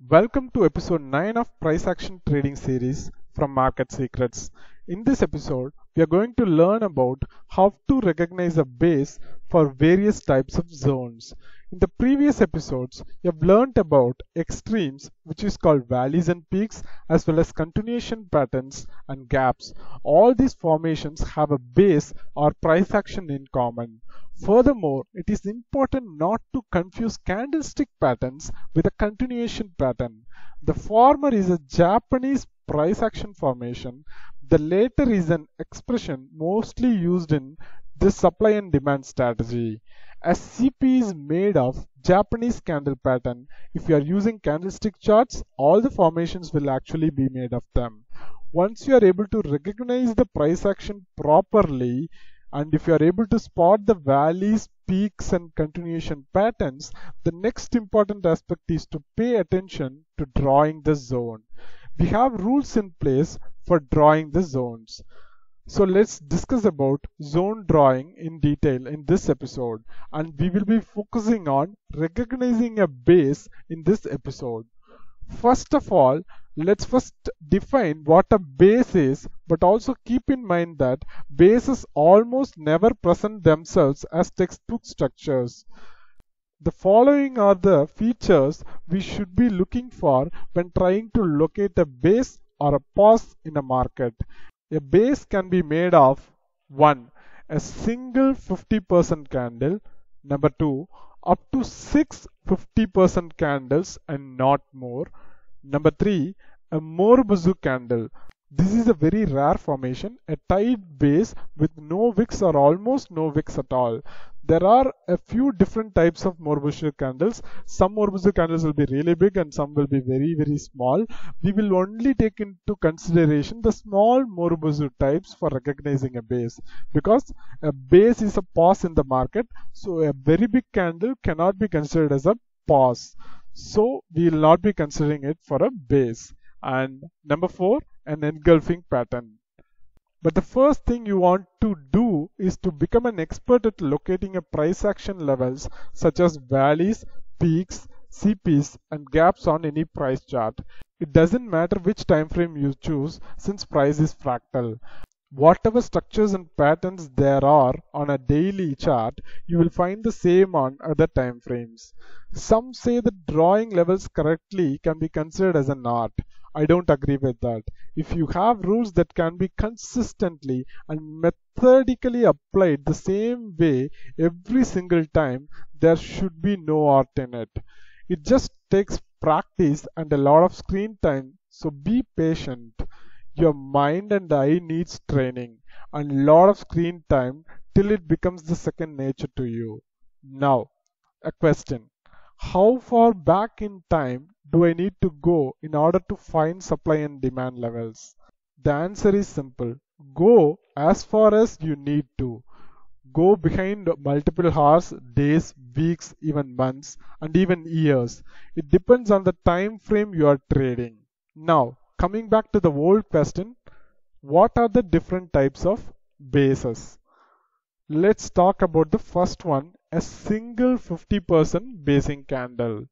Welcome to episode 9 of Price Action Trading Series from Market Secrets. In this episode, we are going to learn about how to recognize a base for various types of zones. In the previous episodes, you have learned about extremes, which is called valleys and peaks, as well as continuation patterns and gaps. All these formations have a base or price action in common. Furthermore, it is important not to confuse candlestick patterns with a continuation pattern. The former is a Japanese price action formation. The latter is an expression mostly used in this supply and demand strategy. As CP is made of Japanese candle pattern, if you are using candlestick charts, all the formations will actually be made of them. Once you are able to recognize the price action properly, and if you are able to spot the valleys, peaks and continuation patterns, the next important aspect is to pay attention to drawing the zone. We have rules in place for drawing the zones. So let's discuss about zone drawing in detail in this episode and we will be focusing on recognizing a base in this episode. First of all, let's first define what a base is, but also keep in mind that bases almost never present themselves as textbook structures. The following are the features we should be looking for when trying to locate a base or a pause in a market. A base can be made of 1. A single 50% candle. Number 2 up to 6 50% candles and not more. Number 3 a Marubozu candle. This is a very rare formation, a tight base with no wicks or almost no wicks at all. There are a few different types of Marubozu candles. Some Marubozu candles will be really big and some will be very very small. We will only take into consideration the small Marubozu types for recognizing a base because a base is a pause in the market. So a very big candle cannot be considered as a pause. So we will not be considering it for a base. And number four, an engulfing pattern. But the first thing you want to do is to become an expert at locating a price action levels such as valleys, peaks, CPs and gaps on any price chart. It doesn't matter which time frame you choose since price is fractal. Whatever structures and patterns there are on a daily chart, you will find the same on other time frames. Some say that drawing levels correctly can be considered as an art. I don't agree with that. If you have rules that can be consistently and methodically applied the same way every single time, there should be no art in it. It just takes practice and a lot of screen time, so be patient. Your mind and eye needs training and a lot of screen time till it becomes the second nature to you. Now, a question. How far back in time do I need to go in order to find supply and demand levels? The answer is simple. Go as far as you need to. Go behind multiple hours, days, weeks, even months, and even years. It depends on the time frame you are trading. Now, coming back to the old question, what are the different types of bases? Let's talk about the first one, a single 50% basing candle.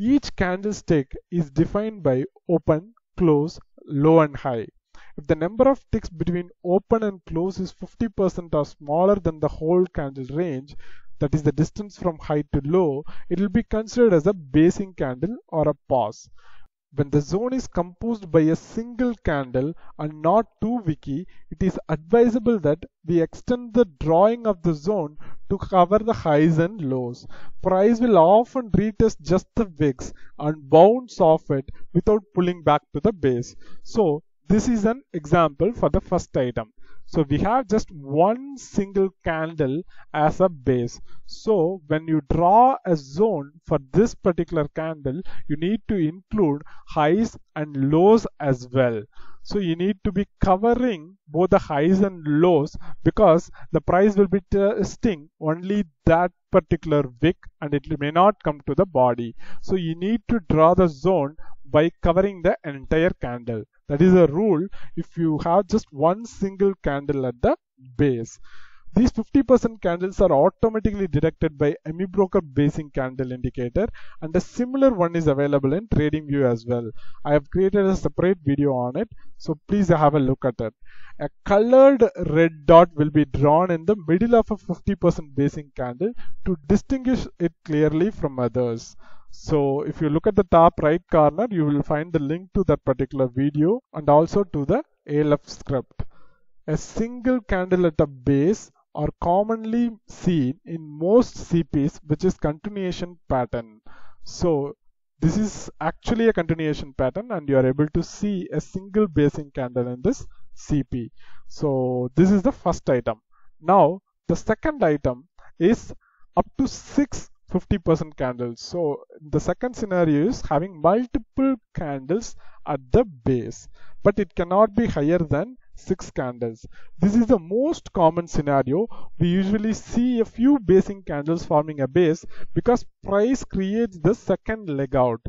Each candlestick is defined by open, close, low and high. If the number of ticks between open and close is 50% or smaller than the whole candle range, that is the distance from high to low, it will be considered as a basing candle or a pause. When the zone is composed by a single candle and not two wiki, it is advisable that we extend the drawing of the zone to cover the highs and lows. Price will often retest just the wicks and bounce off it without pulling back to the base. So this is an example for the first item. So we have just one single candle as a base. So when you draw a zone for this particular candle, you need to include highs and lows as well. So you need to be covering both the highs and lows because the price will be testing only that particular wick and it may not come to the body. So you need to draw the zone by covering the entire candle. That is a rule if you have just one single candle at the base. These 50% candles are automatically detected by AmiBroker basing candle indicator and a similar one is available in TradingView as well. I have created a separate video on it so please have a look at it. A colored red dot will be drawn in the middle of a 50% basing candle to distinguish it clearly from others. So if you look at the top right corner, you will find the link to that particular video and also to the ALF script. A single candle at a base are commonly seen in most CPs which is continuation pattern. So this is actually a continuation pattern and you are able to see a single basing candle in this CP. So this is the first item. Now the second item is up to six 50% candles. So the second scenario is having multiple candles at the base, but it cannot be higher than 6 candles. This is the most common scenario. We usually see a few basing candles forming a base because price creates the second leg out.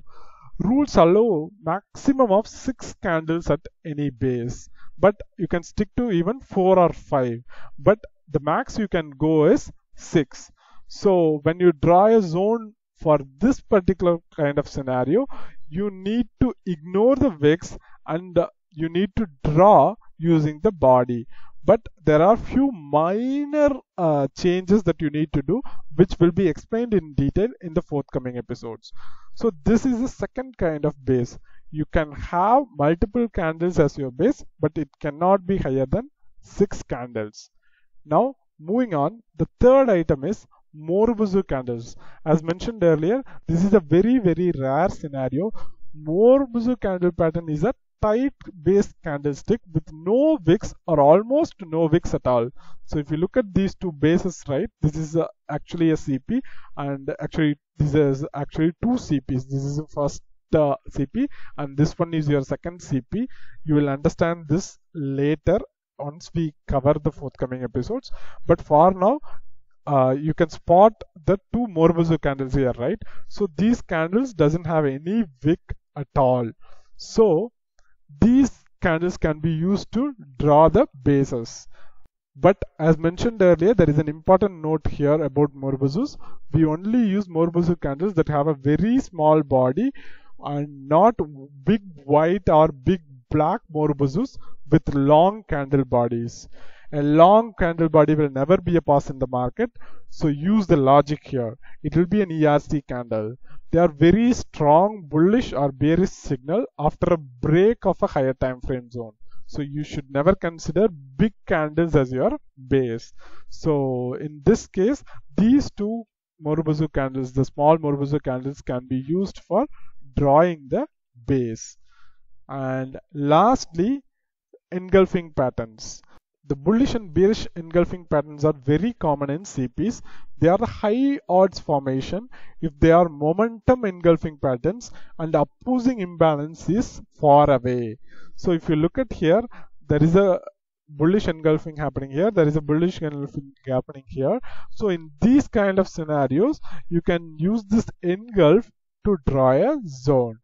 Rules allow maximum of 6 candles at any base, but you can stick to even 4 or 5. But the max you can go is 6. So when you draw a zone for this particular kind of scenario, you need to ignore the wicks and you need to draw using the body. But there are few minor uh, changes that you need to do, which will be explained in detail in the forthcoming episodes. So this is the second kind of base. You can have multiple candles as your base, but it cannot be higher than six candles. Now moving on, the third item is Marubozu candles. As mentioned earlier, this is a very very rare scenario. Marubozu candle pattern is a tight base candlestick with no wicks or almost no wicks at all. So if you look at these two bases, right, this is actually a CP and actually this is actually two CPs. This is the first uh, CP and this one is your second CP. You will understand this later once we cover the forthcoming episodes. But for now, uh, you can spot the two Marubozu candles here, right? So these candles doesn't have any wick at all. So these candles can be used to draw the bases. But as mentioned earlier, there is an important note here about Marubozus. We only use Marubozu candles that have a very small body and not big white or big black Marubozus with long candle bodies. A long candle body will never be a pass in the market. So use the logic here. It will be an ERC candle. They are very strong bullish or bearish signal after a break of a higher time frame zone. So you should never consider big candles as your base. So in this case, these two Marubozu candles, the small Marubozu candles can be used for drawing the base. And lastly, engulfing patterns. The bullish and bearish engulfing patterns are very common in CPs. They are high odds formation. If they are momentum engulfing patterns and opposing imbalance is far away. So if you look at here, there is a bullish engulfing happening here. There is a bullish engulfing happening here. So in these kind of scenarios you can use this engulf to draw a zone.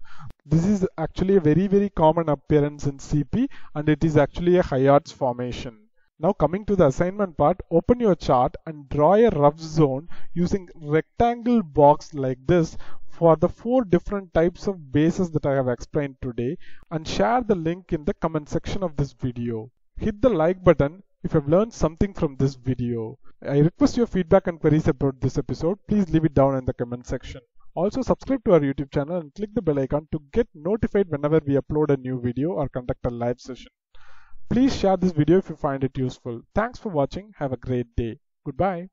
This is actually a very very common appearance in cp and it is actually a high odds formation now coming to the assignment part, open your chart and draw a rough zone using rectangle box like this for the four different types of bases that I have explained today and share the link in the comment section of this video. Hit the like button if you have learned something from this video. I request your feedback and queries about this episode. Please leave it down in the comment section. Also subscribe to our YouTube channel and click the bell icon to get notified whenever we upload a new video or conduct a live session. Please share this video if you find it useful. Thanks for watching. Have a great day. Goodbye.